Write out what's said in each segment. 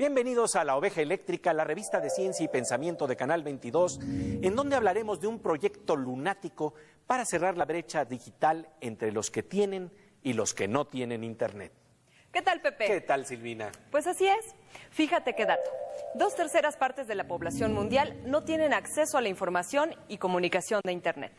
Bienvenidos a La Oveja Eléctrica, la revista de ciencia y pensamiento de Canal 22, en donde hablaremos de un proyecto lunático para cerrar la brecha digital entre los que tienen y los que no tienen Internet. ¿Qué tal, Pepe? ¿Qué tal, Silvina? Pues así es. Fíjate qué dato. Dos terceras partes de la población mundial no tienen acceso a la información y comunicación de Internet.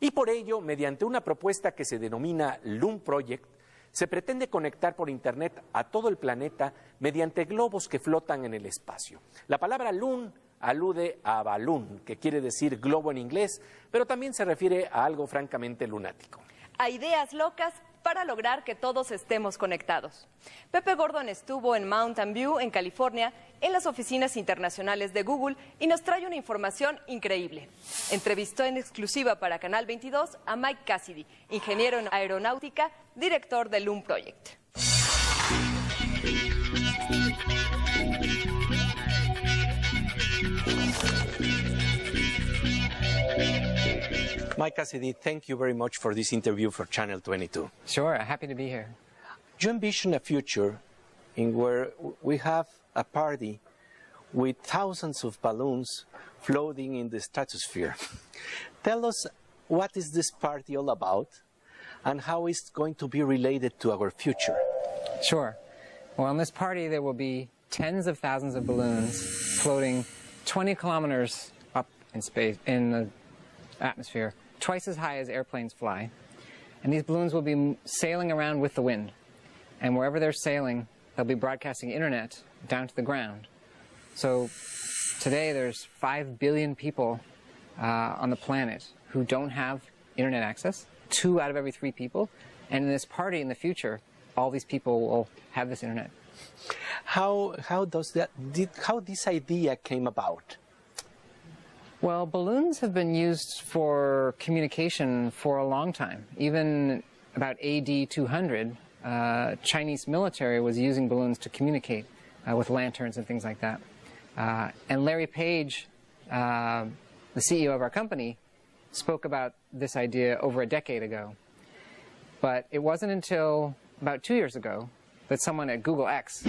Y por ello, mediante una propuesta que se denomina Loom Project, se pretende conectar por Internet a todo el planeta mediante globos que flotan en el espacio. La palabra Loon alude a balloon, que quiere decir globo en inglés, pero también se refiere a algo francamente lunático. A ideas locas para lograr que todos estemos conectados. Pepe Gordon estuvo en Mountain View, en California, en las oficinas internacionales de Google y nos trae una información increíble. Entrevistó en exclusiva para Canal 22 a Mike Cassidy, ingeniero en aeronáutica, director del Loom Project. Mike Cassidy, thank you very much for this interview for Channel 22. Sure, happy to be here. You envision a future in where we have a party with thousands of balloons floating in the stratosphere. Tell us what is this party all about and how it's going to be related to our future. Sure. Well, on this party, there will be tens of thousands of balloons floating 20 kilometers up in space, in the atmosphere, twice as high as airplanes fly. And these balloons will be sailing around with the wind. And wherever they're sailing, they'll be broadcasting internet down to the ground. So today there's 5 billion people uh, on the planet who don't have internet access, two out of every three people. And in this party in the future, all these people will have this internet. How, how does that, did, how this idea came about? Well, balloons have been used for communication for a long time. Even about AD 200, uh, Chinese military was using balloons to communicate uh, with lanterns and things like that. Uh, and Larry Page, uh, the CEO of our company, spoke about this idea over a decade ago. But it wasn't until about two years ago that someone at Google X,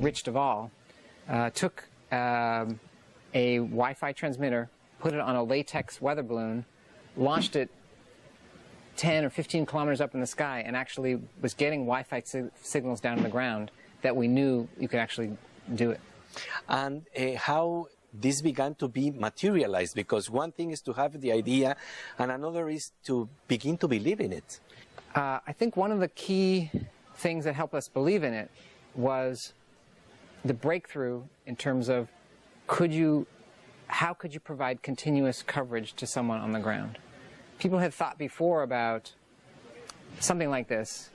Rich DeVaul, uh, took um, a Wi-Fi transmitter, put it on a latex weather balloon, launched it 10 or 15 kilometers up in the sky, and actually was getting Wi-Fi sig signals down to the ground that we knew you could actually do it. And uh, how this began to be materialized because one thing is to have the idea and another is to begin to believe in it. Uh, I think one of the key things that helped us believe in it was the breakthrough in terms of could you, how could you provide continuous coverage to someone on the ground? People had thought before about something like this,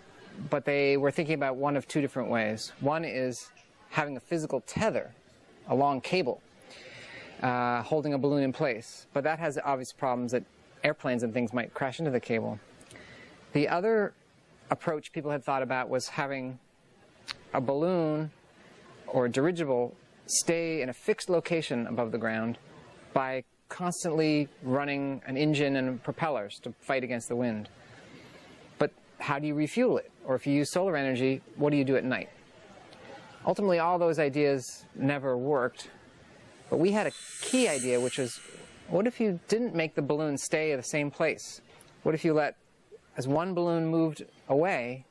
but they were thinking about one of two different ways. One is having a physical tether, a long cable, uh, holding a balloon in place, but that has obvious problems that airplanes and things might crash into the cable. The other approach people had thought about was having a balloon or a dirigible stay in a fixed location above the ground by constantly running an engine and propellers to fight against the wind. But how do you refuel it? Or if you use solar energy, what do you do at night? Ultimately, all those ideas never worked. But we had a key idea, which was, what if you didn't make the balloon stay at the same place? What if you let, as one balloon moved away,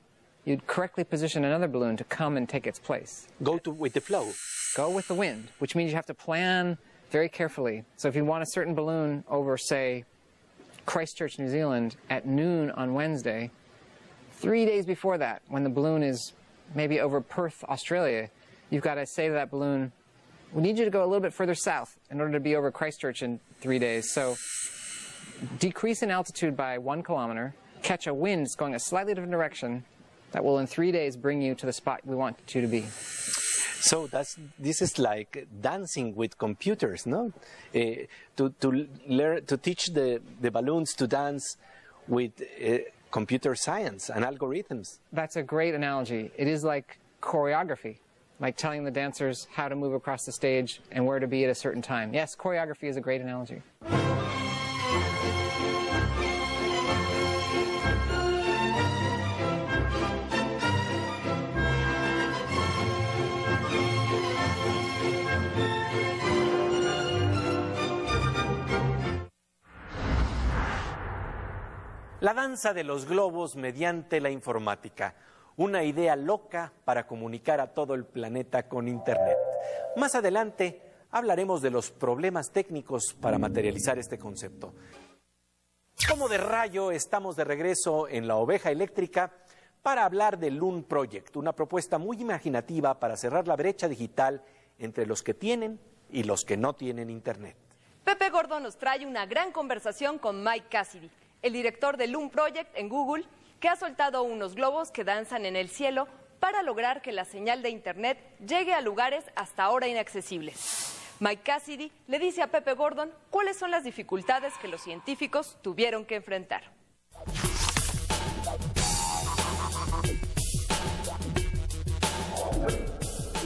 you'd correctly position another balloon to come and take its place. Go to, with the flow. Go with the wind, which means you have to plan very carefully. So if you want a certain balloon over, say, Christchurch, New Zealand at noon on Wednesday, three days before that, when the balloon is maybe over Perth, Australia, you've got to say to that balloon, we need you to go a little bit further south in order to be over Christchurch in three days. So decrease in altitude by one kilometer, catch a wind that's going a slightly different direction, that will in three days bring you to the spot we want you to be. So that's this is like dancing with computers, no? Uh, to to learn to teach the the balloons to dance with uh, computer science and algorithms. That's a great analogy. It is like choreography, like telling the dancers how to move across the stage and where to be at a certain time. Yes, choreography is a great analogy. La danza de los globos mediante la informática. Una idea loca para comunicar a todo el planeta con Internet. Más adelante hablaremos de los problemas técnicos para materializar este concepto. Como de rayo, estamos de regreso en la oveja eléctrica para hablar del Loon Project, una propuesta muy imaginativa para cerrar la brecha digital entre los que tienen y los que no tienen Internet. Pepe Gordo nos trae una gran conversación con Mike Cassidy, el director del Loon Project en Google, que ha soltado unos globos que danzan en el cielo para lograr que la señal de Internet llegue a lugares hasta ahora inaccesibles. Mike Cassidy le dice a Pepe Gordon cuáles son las dificultades que los científicos tuvieron que enfrentar.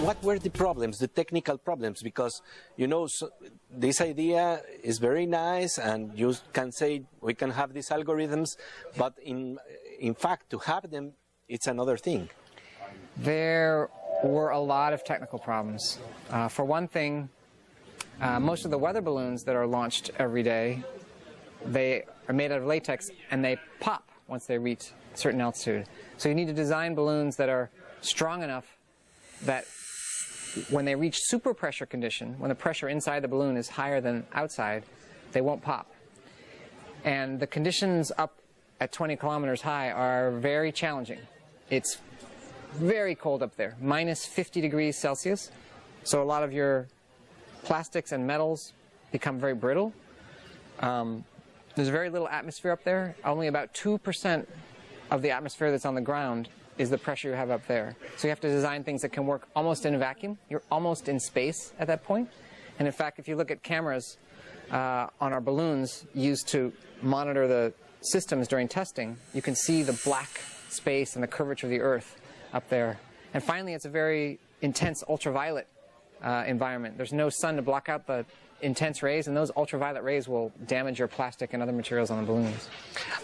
What were the problems, the technical problems? Because, you know, so this idea is very nice, and you can say we can have these algorithms, but in, in fact, to have them, it's another thing. There were a lot of technical problems. Uh, for one thing, uh, most of the weather balloons that are launched every day, they are made out of latex and they pop once they reach certain altitude. So you need to design balloons that are strong enough that when they reach super pressure condition, when the pressure inside the balloon is higher than outside, they won't pop. And the conditions up at 20 kilometers high are very challenging. It's very cold up there, minus 50 degrees Celsius. So a lot of your plastics and metals become very brittle. Um, there's very little atmosphere up there. Only about 2% of the atmosphere that's on the ground is the pressure you have up there. So you have to design things that can work almost in a vacuum. You're almost in space at that point. And in fact, if you look at cameras uh, on our balloons used to monitor the systems during testing, you can see the black space and the curvature of the Earth up there. And finally, it's a very intense ultraviolet uh, environment. There's no sun to block out the intense rays, and those ultraviolet rays will damage your plastic and other materials on the balloons.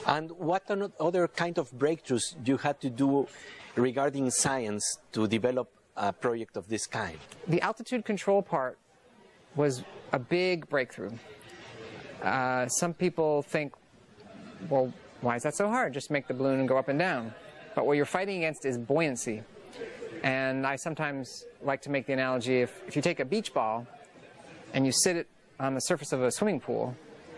And what other kind of breakthroughs do you had to do regarding science to develop a project of this kind? The altitude control part was a big breakthrough. Uh, some people think, well, why is that so hard? Just make the balloon and go up and down. But what you're fighting against is buoyancy. And I sometimes like to make the analogy if, if you take a beach ball and you sit it on the surface of a swimming pool,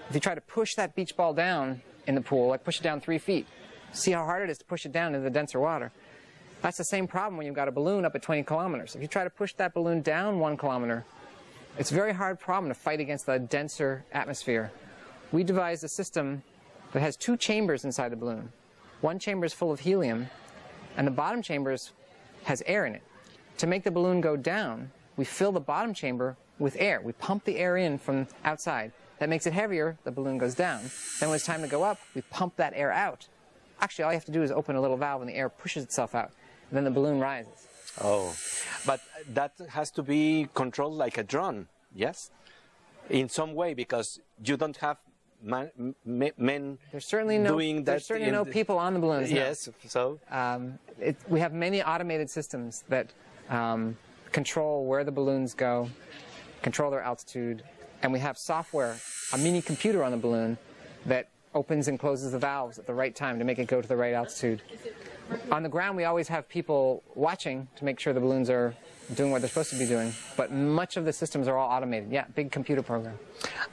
if you try to push that beach ball down in the pool, like push it down three feet, see how hard it is to push it down into the denser water. That's the same problem when you've got a balloon up at 20 kilometers. If you try to push that balloon down one kilometer, it's a very hard problem to fight against the denser atmosphere. We devised a system that has two chambers inside the balloon. One chamber is full of helium, and the bottom chamber has air in it. To make the balloon go down, we fill the bottom chamber with air. We pump the air in from outside. That makes it heavier, the balloon goes down. Then when it's time to go up, we pump that air out. Actually, all you have to do is open a little valve and the air pushes itself out. And then the balloon rises. Oh, but that has to be controlled like a drone, yes? In some way, because you don't have man, men there's certainly no, doing that. There's certainly no people on the balloons. Yes, so? Um, it, we have many automated systems that um, control where the balloons go, control their altitude, and we have software, a mini computer on the balloon that opens and closes the valves at the right time to make it go to the right altitude. On the ground, we always have people watching to make sure the balloons are doing what they're supposed to be doing, but much of the systems are all automated. Yeah, big computer program.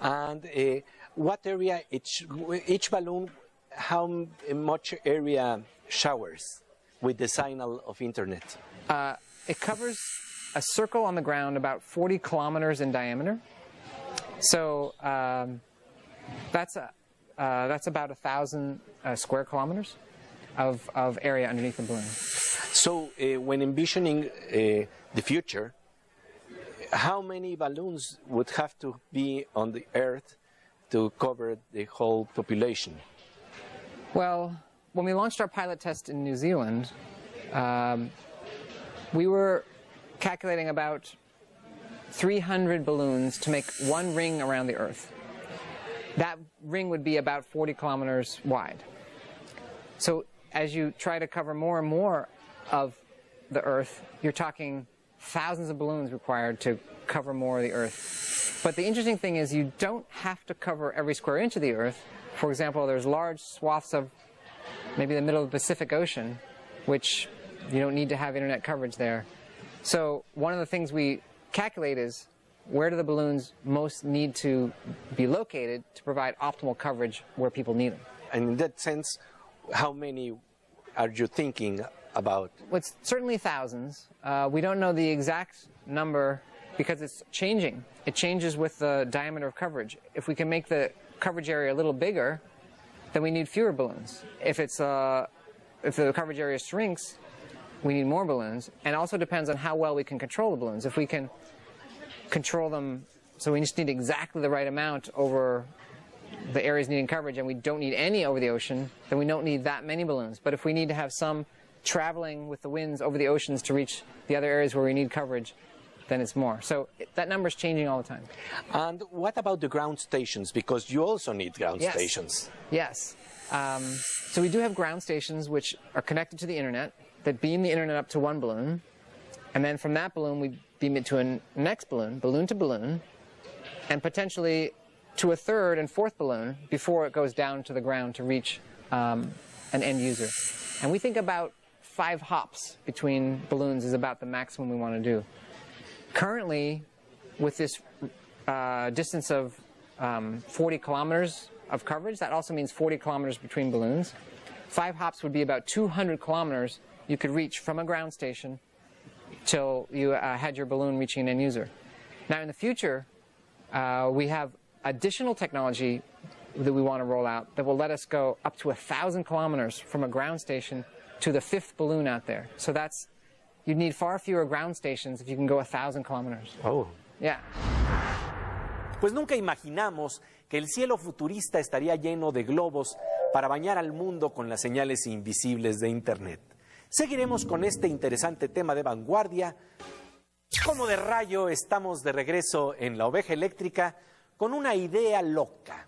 And uh, what area each, each balloon, how much area showers with the signal of internet? Uh, it covers a circle on the ground about 40 kilometers in diameter. So um, that's, a, uh, that's about a thousand uh, square kilometers of, of area underneath the balloon. So uh, when envisioning uh, the future, how many balloons would have to be on the Earth to cover the whole population? Well, when we launched our pilot test in New Zealand, um, we were calculating about 300 balloons to make one ring around the Earth. That ring would be about 40 kilometers wide. So as you try to cover more and more of the Earth, you're talking thousands of balloons required to cover more of the Earth. But the interesting thing is you don't have to cover every square inch of the Earth. For example, there's large swaths of maybe the middle of the Pacific Ocean, which you don't need to have internet coverage there. So one of the things we calculate is where do the balloons most need to be located to provide optimal coverage where people need them. And in that sense, how many are you thinking about? Well, it's certainly thousands. Uh, we don't know the exact number because it's changing. It changes with the diameter of coverage. If we can make the coverage area a little bigger, then we need fewer balloons. If it's uh, if the coverage area shrinks, we need more balloons. And also depends on how well we can control the balloons. If we can control them, so we just need exactly the right amount over the areas needing coverage, and we don't need any over the ocean, then we don't need that many balloons. But if we need to have some traveling with the winds over the oceans to reach the other areas where we need coverage, then it's more. So that number is changing all the time. And what about the ground stations? Because you also need ground yes. stations. Yes. Um, so we do have ground stations which are connected to the internet that beam the internet up to one balloon, and then from that balloon we beam it to a next balloon, balloon to balloon, and potentially to a third and fourth balloon before it goes down to the ground to reach um, an end user. And we think about five hops between balloons is about the maximum we want to do. Currently, with this uh, distance of um, 40 kilometers of coverage, that also means 40 kilometers between balloons. Five hops would be about 200 kilometers you could reach from a ground station till you uh, had your balloon reaching an end user. Now, in the future, uh, we have additional technology that we want to roll out that will let us go up to a thousand kilometers from a ground station to the fifth balloon out there. So that's you'd need far fewer ground stations if you can go a thousand kilometers. Oh. Yeah. Pues nunca imaginamos que el cielo futurista estaría lleno de globos para bañar al mundo con las señales invisibles de Internet. Seguiremos con este interesante tema de vanguardia. Como de rayo, estamos de regreso en la oveja eléctrica con una idea loca.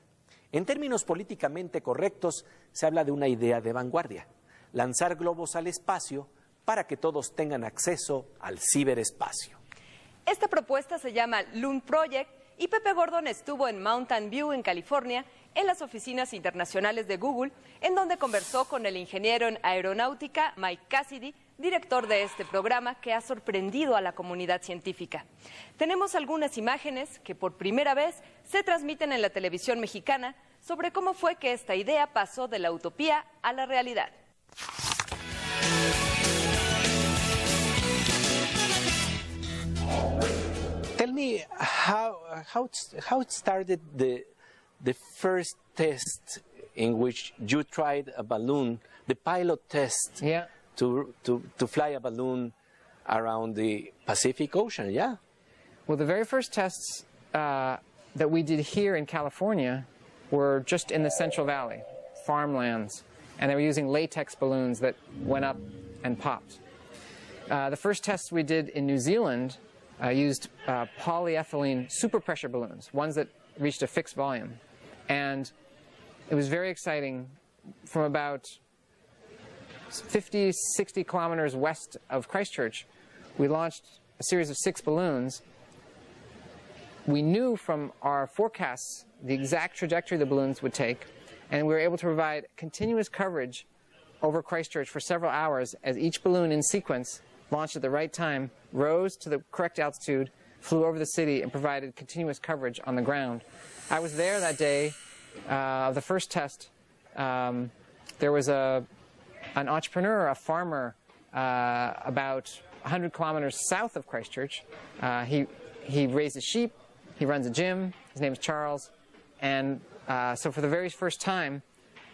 En términos políticamente correctos, se habla de una idea de vanguardia, lanzar globos al espacio para que todos tengan acceso al ciberespacio. Esta propuesta se llama Loon Project y Pepe Gordon estuvo en Mountain View, en California, en las oficinas internacionales de Google, en donde conversó con el ingeniero en aeronáutica Mike Cassidy, director de este programa que ha sorprendido a la comunidad científica. Tenemos algunas imágenes que por primera vez se transmiten en la televisión mexicana sobre cómo fue que esta idea pasó de la utopía a la realidad. Me how how how it started the the first test in which you tried a balloon, the pilot test. Yeah to, to, to fly a balloon around the Pacific Ocean, yeah? Well, the very first tests uh, that we did here in California were just in the Central Valley, farmlands, and they were using latex balloons that went up and popped. Uh, the first tests we did in New Zealand uh, used uh, polyethylene superpressure balloons, ones that reached a fixed volume. And it was very exciting from about 50, 60 kilometers west of Christchurch, we launched a series of six balloons. We knew from our forecasts the exact trajectory the balloons would take, and we were able to provide continuous coverage over Christchurch for several hours as each balloon in sequence launched at the right time, rose to the correct altitude, flew over the city, and provided continuous coverage on the ground. I was there that day uh, of the first test. Um, there was a an entrepreneur, a farmer, uh, about 100 kilometers south of Christchurch. Uh, he, he raises sheep, he runs a gym, his name is Charles, and uh, so for the very first time,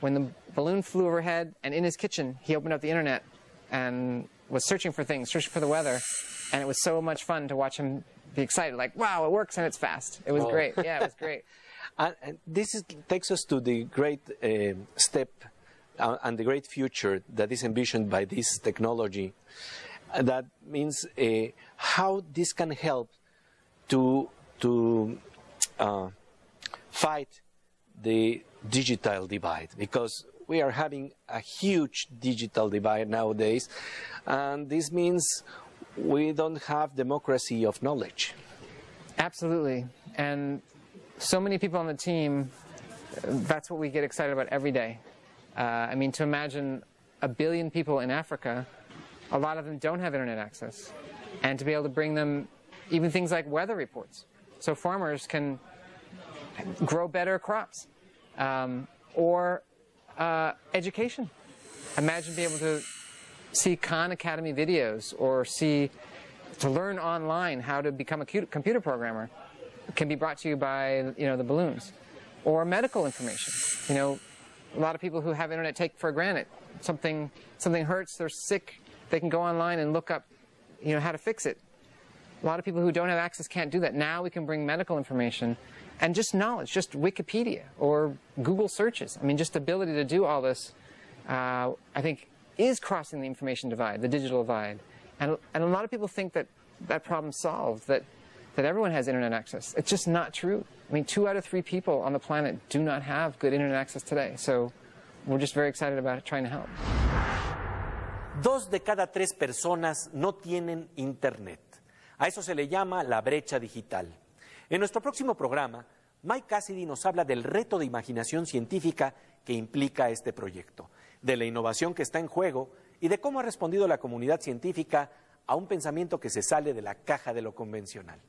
when the balloon flew overhead and in his kitchen, he opened up the internet and was searching for things, searching for the weather, and it was so much fun to watch him be excited, like, wow, it works and it's fast. It was oh. great. Yeah, it was great. and, and, this is, takes us to the great uh, step uh, and the great future that is envisioned by this technology. That means uh, how this can help to to uh, fight the digital divide because we are having a huge digital divide nowadays, and this means we don't have democracy of knowledge. Absolutely, and so many people on the team. That's what we get excited about every day Uh, I mean, to imagine a billion people in Africa, a lot of them don't have internet access, and to be able to bring them even things like weather reports, so farmers can grow better crops, um, or uh, education. Imagine being able to see Khan Academy videos or see to learn online how to become a computer programmer can be brought to you by you know the balloons or medical information. You know, a lot of people who have internet take for granted. Something something hurts, they're sick, they can go online and look up you know how to fix it. A lot of people who don't have access can't do that. Now we can bring medical information and just knowledge, just Wikipedia or Google searches. I mean, just ability to do all this, uh, I think, is crossing the information divide, the digital divide. And, and a lot of people think that that problem's solved, that, that everyone has internet access. It's just not true. I mean, two out of three people on the planet do not have good internet access today. So we're just very excited about trying to help. Dos de cada tres personas no tienen internet. A eso se le llama la brecha digital. En nuestro próximo programa, Mike Cassidy nos habla del reto de imaginación científica que implica este proyecto, de la innovación que está en juego y de cómo ha respondido la comunidad científica a un pensamiento que se sale de la caja de lo convencional.